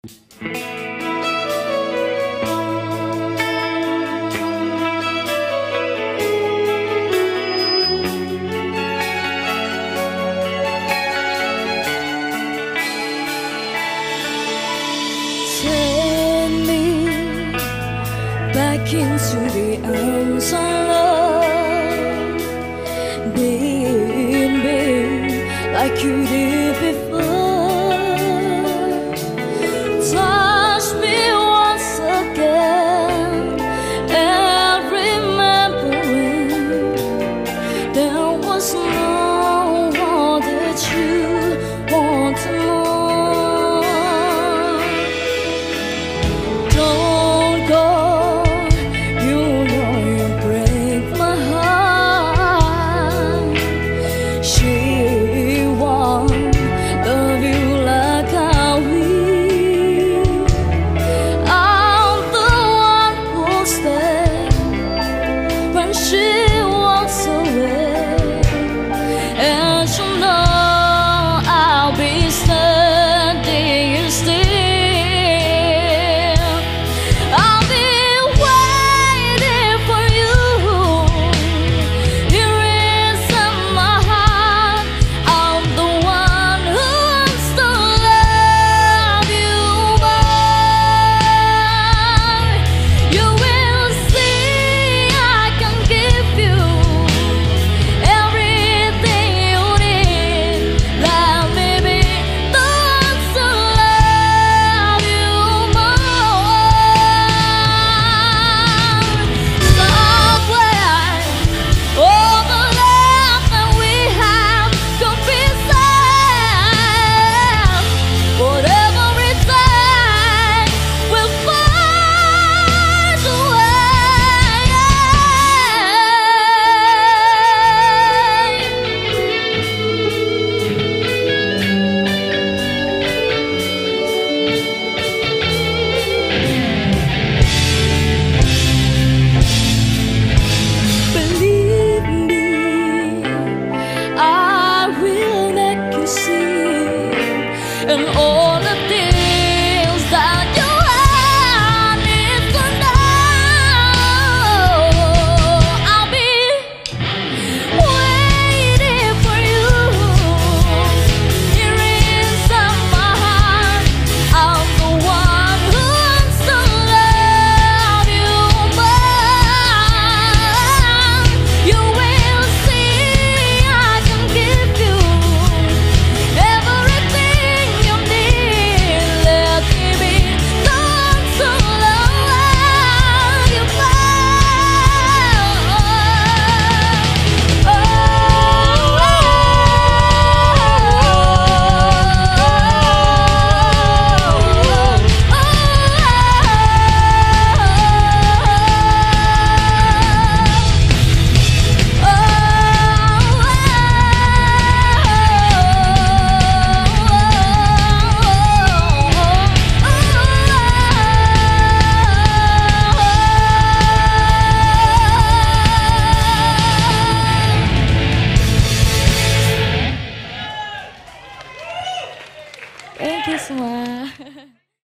Back into the arms of love, big like you did. and all of てしま。